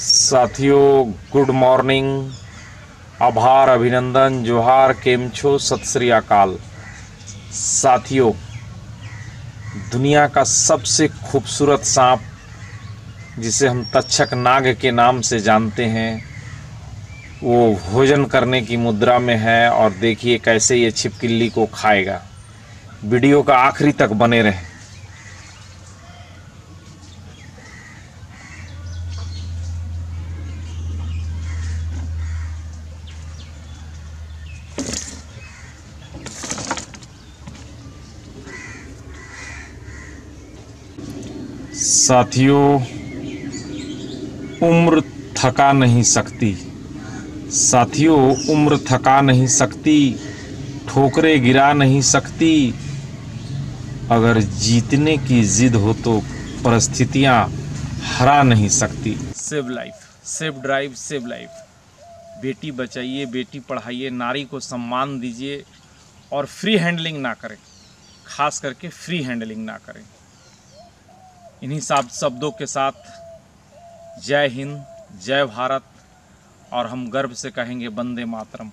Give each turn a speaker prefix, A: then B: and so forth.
A: साथियों, good morning. आभार, अभिनंदन, जोहार, केम छो, सत श्री अकाल। साथियों, दुनिया का सबसे खूबसूरत सांप, जिसे हम तक्षक नाग के नाम से जानते हैं, वो भोजन करने की मुद्रा में है और देखिए कैसे ये छिपकली को खाएगा। वीडियो का आखिरी तक बने रहें। साथियों, उम्र थका नहीं सकती। साथियों, उम्र थका नहीं सकती, ठोकरे गिरा नहीं सकती। अगर जीतने की जिद हो तो परिस्थितियाँ हरा नहीं सकती। Save life, save drive, save life. बेटी बचाइए, बेटी पढ़ाइए, नारी को सम्मान दीजिए और फ्री हैंडलिंग ना करें। खास करके फ्री हैंडलिंग ना करें। इन्हीं शब्दों के साथ, जय हिंद, जय भारत, और हम गर्व से कहेंगे, वंदे मातरम।